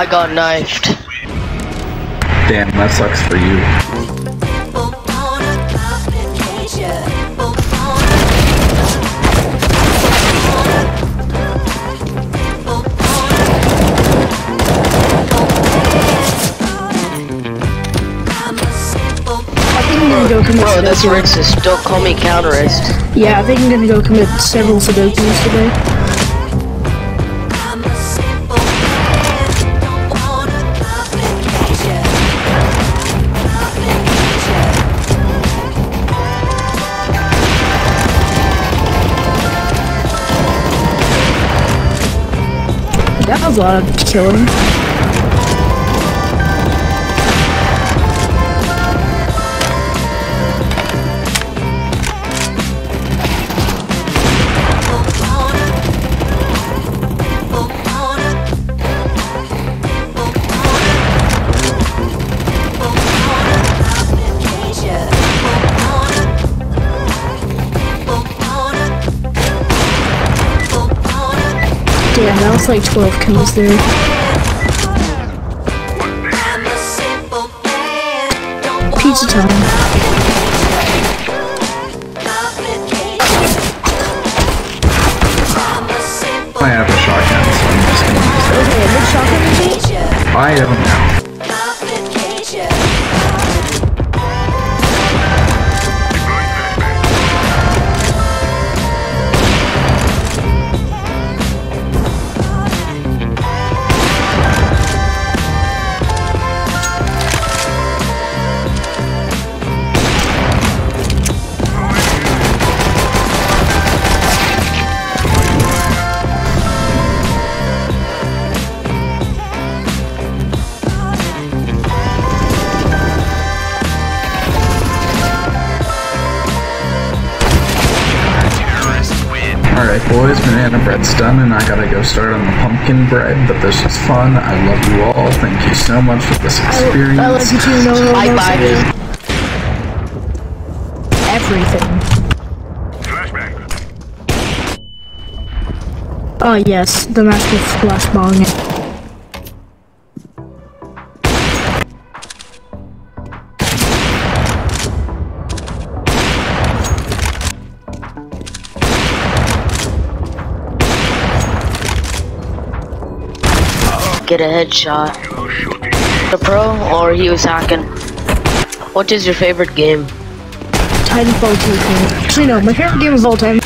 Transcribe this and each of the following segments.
I got knifed. Damn, that sucks for you. I think I'm gonna go commit Bro, that's Sudoku. racist. Don't call me counterist. Yeah, I think I'm gonna go commit several Sudokus today. That was a lot of killing. Damn, that was like 12 kills there. Pizza time. I have a shotgun, so I'm just gonna use Okay, big shotgun maybe? it. I don't know. Boys, banana bread's done, and I gotta go start on the pumpkin bread, but this was fun. I love you all. Thank you so much for this experience. I like you too, no, no, no, bye. Everything. Oh yes, the master flash Get a headshot. The pro or he was hacking. What is your favorite game? Titanfall 2. Actually, no, my favorite game of all time.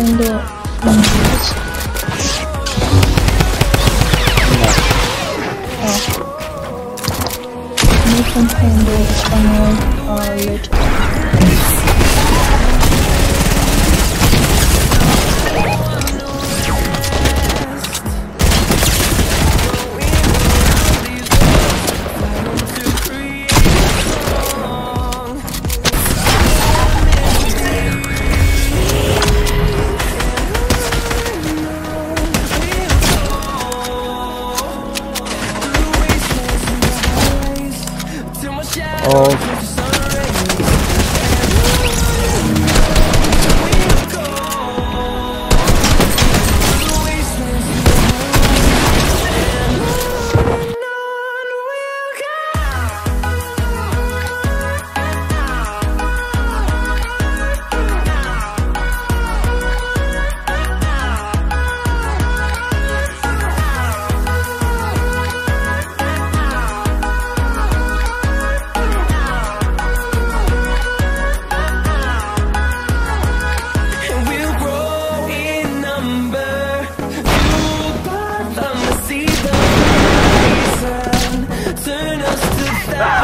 Can handle English. Oh. You can handle Spanish or little.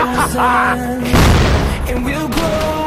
and we'll grow